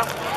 딱